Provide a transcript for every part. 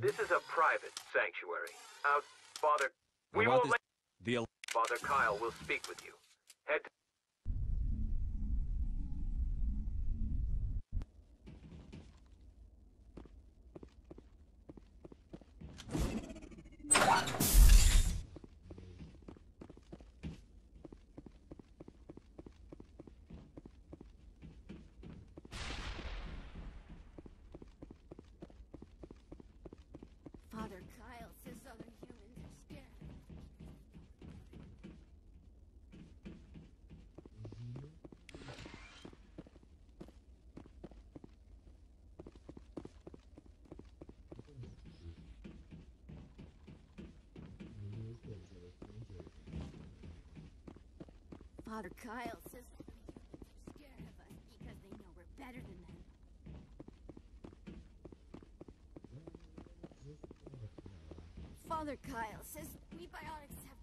This is a private sanctuary. Out, Father... We will let... The Father Kyle will speak with you. Head to... Father Kyle says other humans are scared. Father Kyle says are scared of us because they know we're better than them. Father Kyle says we biotics have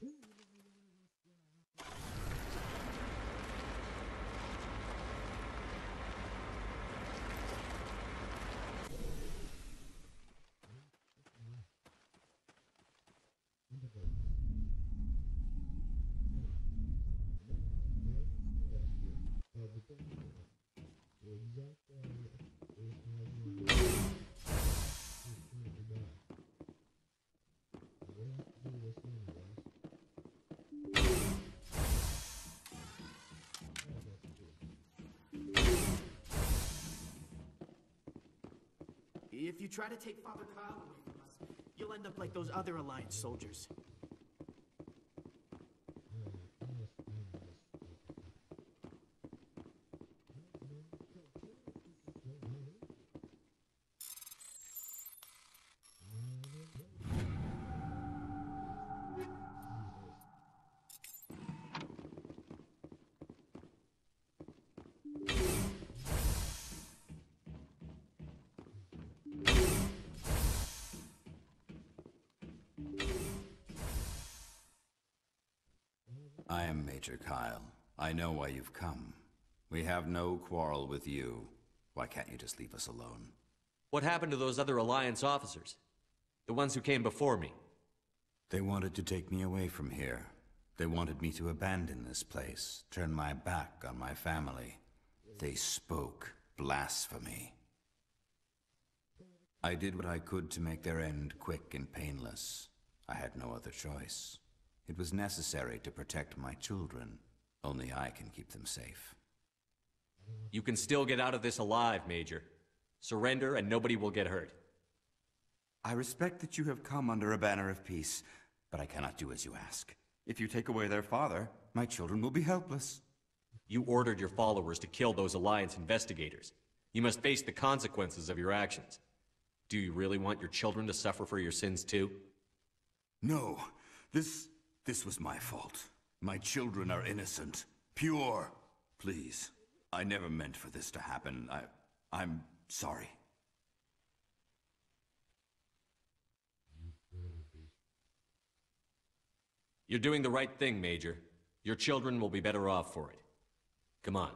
Boom. If you try to take Father Kyle away from us, you'll end up like those other Alliance soldiers. Am Major Kyle. I know why you've come. We have no quarrel with you. Why can't you just leave us alone? What happened to those other Alliance officers? The ones who came before me? They wanted to take me away from here. They wanted me to abandon this place, turn my back on my family. They spoke blasphemy. I did what I could to make their end quick and painless. I had no other choice. It was necessary to protect my children. Only I can keep them safe. You can still get out of this alive, Major. Surrender and nobody will get hurt. I respect that you have come under a banner of peace, but I cannot do as you ask. If you take away their father, my children will be helpless. You ordered your followers to kill those Alliance investigators. You must face the consequences of your actions. Do you really want your children to suffer for your sins too? No, this. This was my fault. My children are innocent, pure. Please, I never meant for this to happen. I. I'm sorry. You're doing the right thing, Major. Your children will be better off for it. Come on.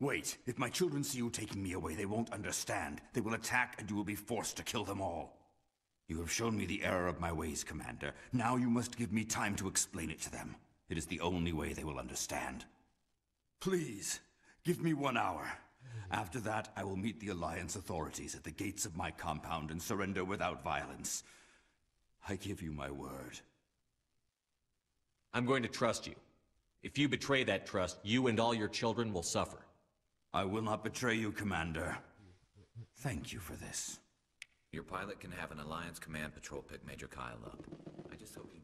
Wait, if my children see you taking me away, they won't understand. They will attack, and you will be forced to kill them all. You have shown me the error of my ways, Commander. Now you must give me time to explain it to them. It is the only way they will understand. Please, give me one hour. After that, I will meet the Alliance authorities at the gates of my compound and surrender without violence. I give you my word. I'm going to trust you. If you betray that trust, you and all your children will suffer. I will not betray you, Commander. Thank you for this. Your pilot can have an Alliance Command Patrol pick Major Kyle up. I just hope he